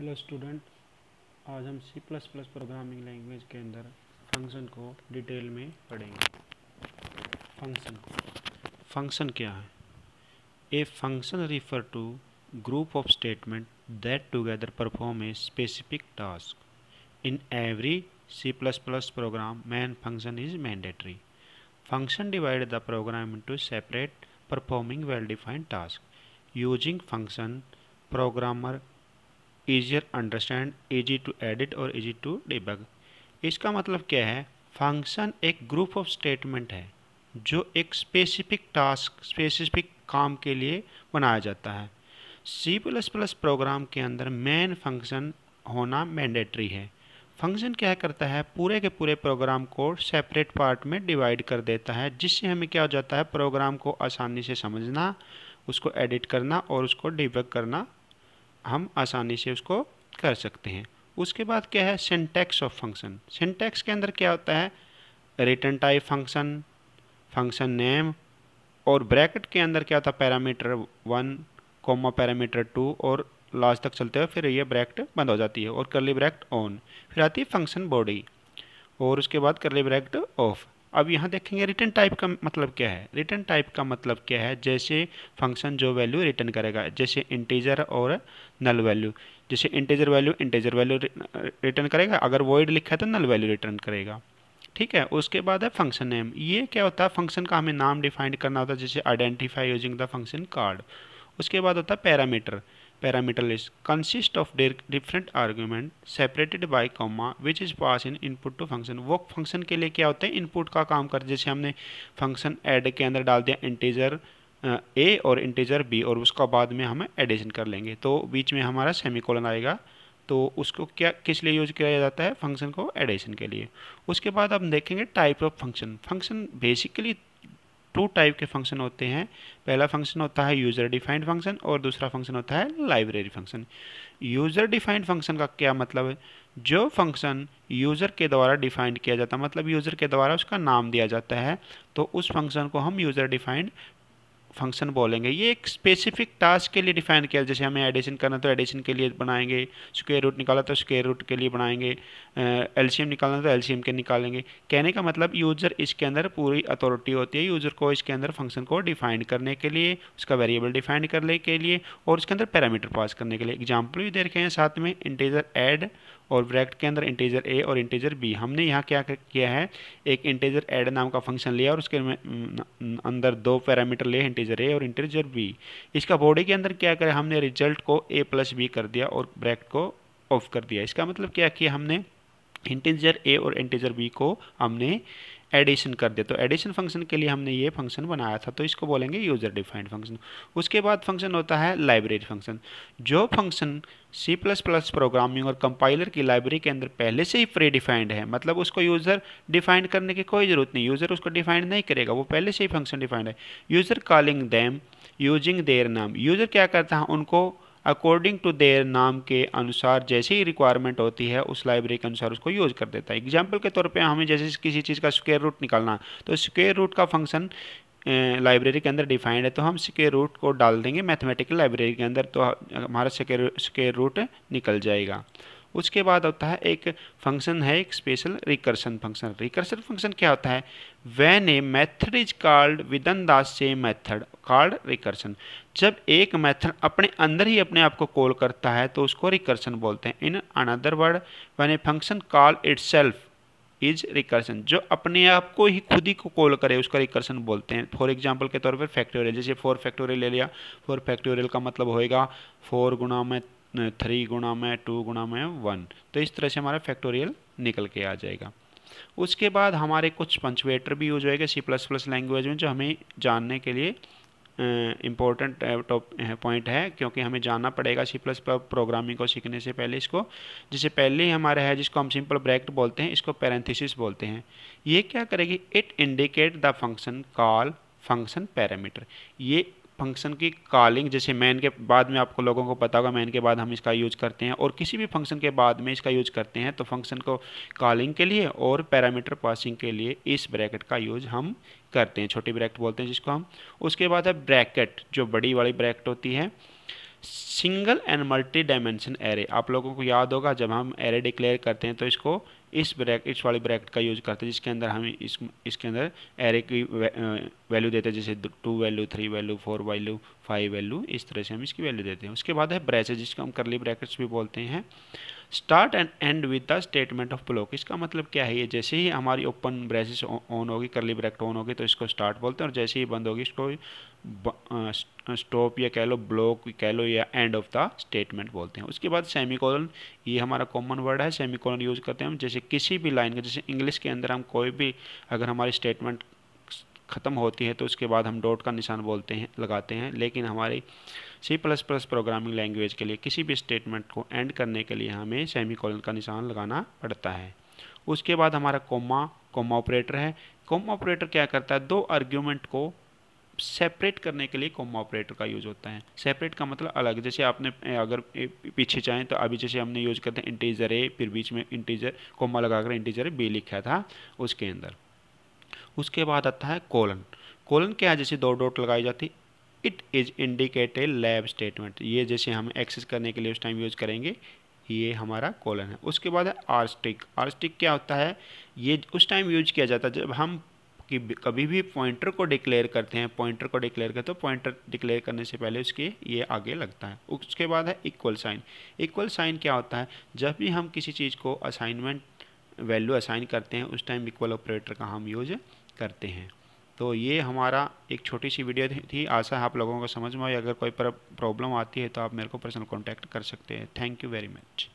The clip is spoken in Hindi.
हेलो स्टूडेंट आज हम C plus plus programming language के अंदर फ़ंक्शन को डिटेल में पढ़ेंगे। फ़ंक्शन फ़ंक्शन क्या है? A function refer to group of statement that together perform a specific task in every C plus plus program main function is mandatory function divide the program into separate performing well defined task using function programmer easier understand easy to edit और ईजी टू डिबग इसका मतलब क्या है? फ़ंक्शन एक ग्रुप ऑफ़ स्टेटमेंट है, जो एक स्पेसिफिक टास्क स्पेसिफिक काम के लिए बनाया जाता है। सी प्लस प्लस प्रोग्राम के अंदर मेन फ़ंक्शन होना मैंडेटरी है। फ़ंक्शन क्या करता है? पूरे के पूरे प्रोग्राम को सेपरेट पार्ट में डिवाइड कर देता है, जिससे हमें क्या हो जाता है? प्रोग्राम को आसानी से समझना, उसको एडिट करना और उसको डिबग करना हम आसानी से उसको कर सकते हैं। उसके बाद क्या है? सिंटैक्स ऑफ़ फ़ंक्शन सिंटैक्स के अंदर क्या होता है? Return type function function name और ब्रैकेट के अंदर क्या होता है parameter one comma parameter two और लास्ट तक चलते हुए फिर ये ब्रैकेट बंद हो जाती है और करली ब्रैकेट ऑन फिर आती है फ़ंक्शन बॉडी और उसके बाद करली ब्रैकेट ऑफ़ अब यहाँ देखेंगे रिटर्न टाइप का मतलब क्या है? रिटर्न टाइप का मतलब क्या है? जैसे फ़ंक्शन जो वैल्यू रिटर्न करेगा, जैसे इंटीजर और नल वैल्यू जैसे integer value integer value return करेगा, अगर वॉइड लिखा है तो नल वैल्यू रिटर्न करेगा। ठीक है? उसके बाद है फ़ंक्शन नेम ये क्या होता है? फ़ंक्शन का हमें नाम डिफाइन करना होता है, जैसे identify using the function card उसके बाद होता है parameter parameter list consists of different argument separated by comma which is pass in input to function वो फ़ंक्शन के लिए क्या होते हैं? इनपुट का, काम कर जैसे हमने फ़ंक्शन एड के अंदर डाल दिया इंटीजर ए और इंटीजर बी और उसका बाद में हम एडिशन कर लेंगे। तो बीच में हमारा सेमी कॉलन आएगा। तो उसको क्या किस लिए यूज़ किया जाता है? फ़ंक्शन को एडिशन के लिए। उसके बाद हम देखेंगे type of function function basically two type के फ़ंक्शन होते हैं। पहला फ़ंक्शन होता है यूज़र डिफाइंड फ़ंक्शन और दूसरा फ़ंक्शन होता है library function user defined function का क्या मतलब है? जो फ़ंक्शन यूज़र के द्वारा डिफाइंड किया जाता है मतलब यूज़र के द्वारा उसका नाम दिया जाता है तो उस फ़ंक्शन को हम यूज़र डिफाइंड फ़ंक्शन बोलेंगे। ये एक स्पेसिफिक टास्क के लिए डिफाइन किया। जैसे हमें एडिशन करना तो एडिशन के लिए बनाएँगे। स्क्वेयर रूट निकाला तो स्क्वेयर रूट के लिए बनाएँगे। एलसीएम निकालना तो एलसीएम के निकालेंगे। कहने का मतलब यूज़र इसके अंदर पूरी अथॉरिटी होती है। यूज़र को इसके अंदर फ़ंक्शन को डिफाइन करने के लिए, उसका वेरिएबल डिफाइन करने के लिए और उसके अंदर पैरामीटर पास करने के लिए। एग्ज़ाम्पल भी दे रखे हैं साथ में। इंटीजर एड और ब्रैकेट के अंदर इंटीजर ए और इंटीजर बी हमने यहाँ क्या किया है? एक इंटीजर एड नाम का फ़ंक्शन लिया और उसके अंदर दो पैरामीटर लिए। इंटीजर ए और इंटीजर बी इसका बॉडी के अंदर क्या करें? हमने रिज़ल्ट को ए प्लस बी कर दिया और ब्रैकेट को ऑफ़ कर दिया। इसका मतलब क्या किया हमने इंटीजर ए और इंटीजर बी को हमने एडिशन कर दे तो एडिशन फ़ंक्शन के लिए हमने ये फ़ंक्शन बनाया था तो इसको बोलेंगे यूज़र डिफाइंड फ़ंक्शन उसके बाद फ़ंक्शन होता है लाइब्रेरी फ़ंक्शन जो function C plus plus programming और कंपाइलर की लाइब्रेरी के अंदर पहले से ही प्री डिफाइंड है मतलब उसको यूज़र डिफाइंड करने की कोई ज़रूरत नहीं यूज़र उसको डिफाइंड नहीं करेगा, वो पहले से ही फ़ंक्शन डिफाइंड है। User calling them using their नाम यूज़र क्या करता है, उनको अकॉर्डिंग टू देयर नाम के अनुसार जैसे ही रिक्वायरमेंट होती है, उस लाइब्रेरी के अनुसार उसको यूज़ कर देता है। एग्ज़ाम्पल के तौर पर हमें जैसे किसी चीज़ का स्क्वेयर रूट निकालना तो स्क्वेयर रूट का फ़ंक्शन लाइब्रेरी के अंदर डिफाइंड है तो हम स्केयर रूट को डाल देंगे मैथमेटिकल लाइब्रेरी के अंदर तो हमारा स्केयर स्केयर रूट निकल जाएगा। उसके बाद होता है एक फ़ंक्शन है, एक special recursion function recursion function क्या होता है? When a method is called within the same method called recursion जब एक मैथड अपने अंदर ही अपने आप को कॉल करता है तो उसको रिकर्सन बोलते हैं। In another word when a function call its is recursion जो अपने आप को ही खुद ही को कॉल करे, उसका रिकर्सन बोलते हैं। फॉर एग्ज़ाम्पल के तौर पर फैक्टोरियल जैसे फोर फैक्टोरियल ले लिया। फोर फैक्टोरियल का मतलब होएगा फोर गुना में थ्री गुना में टू गुना में वन तो इस तरह से हमारा फैक्टोरियल निकल के आ जाएगा। उसके बाद हमारे कुछ पंचुएटर भी यूज़ होएगा सी प्लस प्लस लैंग्वेज में, जो हमें जानने के लिए इम्पोर्टेंट टॉप पॉइंट है, क्योंकि हमें जानना पड़ेगा सी प्लस प्रोग्रामिंग को सीखने से पहले इसको। जिसे पहले ही हमारा है, जिसको हम सिंपल ब्रैकेट बोलते हैं, इसको पैरेंथिसिस बोलते हैं। ये क्या करेगी? It indicate the function call function parameter ये फ़ंक्शन की कॉलिंग जैसे मैन के बाद में आपको लोगों को पता होगा मैन के बाद हम इसका यूज़ करते हैं और किसी भी फ़ंक्शन के बाद में इसका यूज़ करते हैं तो फ़ंक्शन को कॉलिंग के लिए और पैरामीटर पासिंग के लिए इस ब्रैकेट का यूज़ हम करते हैं, छोटी ब्रैकेट बोलते हैं जिसको हम। उसके बाद है ब्रैकेट जो बड़ी वाली ब्रैकेट होती है। Single and multi dimension array आप लोगों को याद होगा, जब हम एरे डिक्लेयर करते हैं तो इसको इस ब्रैक, इस वाली ब्रैकेट का यूज़ करते हैं, जिसके अंदर हम इस, इसके अंदर एरे की वैल्यू देते हैं, जैसे two value three value four value five value इस तरह से हम इसकी वैल्यू देते हैं। उसके बाद है ब्रैचेज जिसको हम करली ब्रैकेट्स भी बोलते हैं। Start and end with the statement of block. इसका मतलब क्या है? ये जैसे ही हमारी ओपन ब्रेसिस ऑन होगी करली ब्रैकेट ऑन होगी तो इसको स्टार्ट बोलते हैं और जैसे ही बंद होगी, इसको स्टॉप या कह लो ब्लॉक कह लो या एंड ऑफ़ द स्टेटमेंट बोलते हैं। उसके बाद सेमी कॉलन ये हमारा कॉमन वर्ड है सेमी कॉलन यूज़ करते हैं हम। जैसे किसी भी लाइन का, जैसे इंग्लिश के अंदर हम कोई भी, अगर हमारी स्टेटमेंट ख़त्म होती है तो उसके बाद हम डॉट का निशान बोलते हैं, लगाते हैं। लेकिन हमारी C plus plus programming language के लिए, किसी भी स्टेटमेंट को एंड करने के लिए हमें सेमी का निशान लगाना पड़ता है। उसके बाद हमारा कोमा कोमा ऑपरेटर है। कोमा ऑपरेटर क्या करता है? दो आर्ग्यूमेंट को सेपरेट करने के लिए कोमा ऑपरेटर का यूज़ होता है। सेपरेट का मतलब अलग, जैसे आपने अगर पीछे चाहें तो अभी जैसे हमने यूज़ करते हैं इंटीजर ए फिर बीच में इंटीजर कोमा लगाकर इंटीजर बी लिखा था, उसके अंदर। उसके बाद आता है कोलन। कोलन क्या है? जैसे दो डॉट लगाई जाती, it is indicate a label statement. ये जैसे हम एक्सेस करने के लिए उस टाइम यूज़ करेंगे, ये हमारा कॉलन है। उसके बाद है आर्स्टिक। आर्स्टिक क्या होता है? ये उस टाइम यूज़ किया जाता है जब हम कि कभी भी पॉइंटर को डिक्लेयर करते हैं, पॉइंटर को डिक्लेयर करते तो पॉइंटर डिक्लेयर करने से पहले उसके ये आगे लगता है। उसके बाद है इक्वल साइन। इक्वल साइन क्या होता है? जब भी हम किसी चीज़ को असाइनमेंट वैल्यू असाइन करते हैं, उस टाइम इक्वल ऑपरेटर का हम यूज़ करते हैं। तो ये हमारा एक छोटी सी वीडियो थी। आशा है आप लोगों को समझ में आई। अगर कोई प्रॉब्लम आती है तो आप मेरे को पर्सनल कॉन्टैक्ट कर सकते हैं। Thank you very much